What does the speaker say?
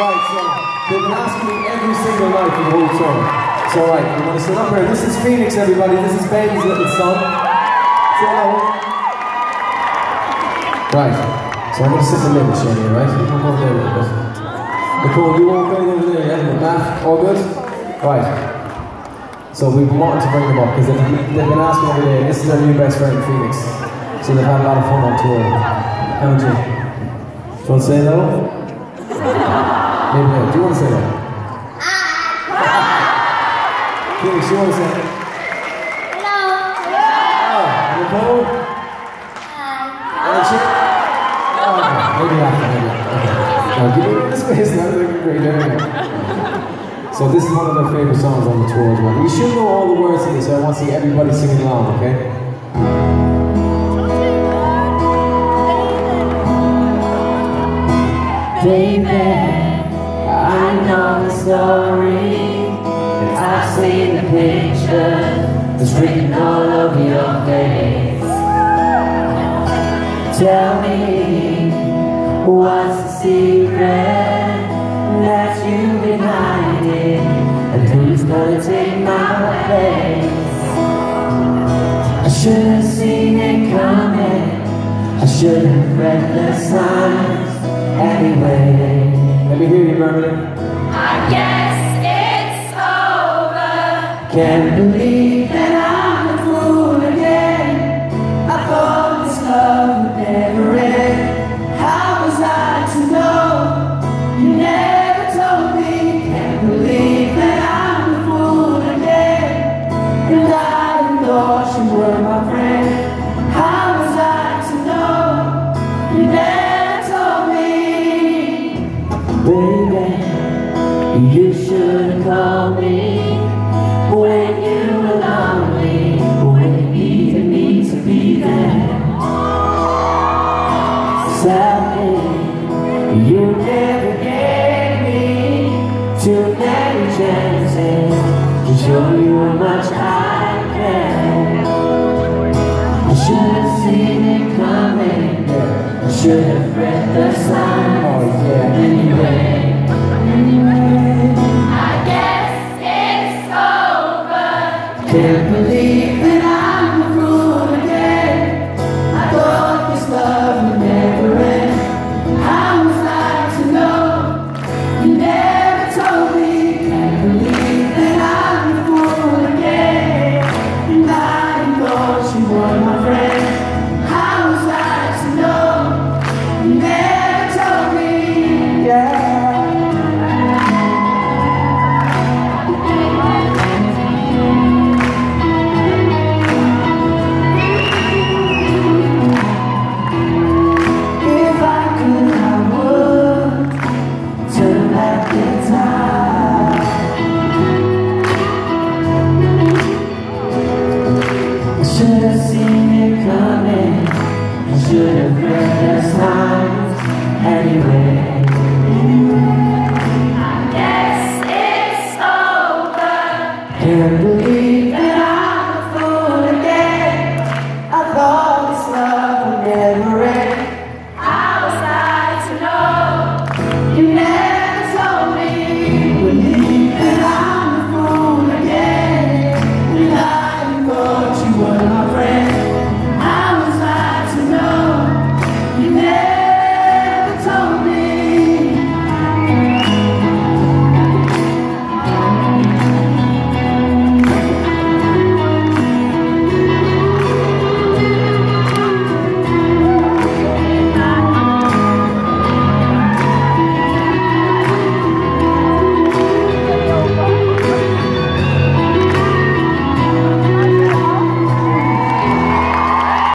Right, so they've been asking me every single night for the whole tour. So right, I'm gonna sit up here. This is Phoenix, everybody. This is Baby's little son. Say. Right. So I'm gonna sit in the middle, Shane, right? You come over there a. Nicole, you okay over there, yeah? Matt, all good? Right. So we've wanting to bring them up because they've, they've been asking every day. This is their new best friend, Phoenix. So they've had a lot of fun on tour. Haven't you? Do you want to say hello? Maybe. Do you want to say that? Ah. Phoenix, you want to say Hello. Oh, Nicole? That's it? Oh, okay. Maybe after, maybe after. Okay. Now, give me the space now. They're great. There. So this is one of their favorite songs on the tour as well. You should know all the words to this, so I want to see everybody singing along, okay? Baby, I know the story. I've seen the picture that's written all over your face. Tell me, what's the secret that you've been hiding? And who's gonna take my place? I should have seen it coming. I should have read the signs anyway. Let me hear you, Mermaid. I guess it's over. Can't believe that you never gave me too many chances to show you how much I care. I should have seen it coming. I should have seen it coming. You should have read the lines anyway. anyway. I guess it's over. And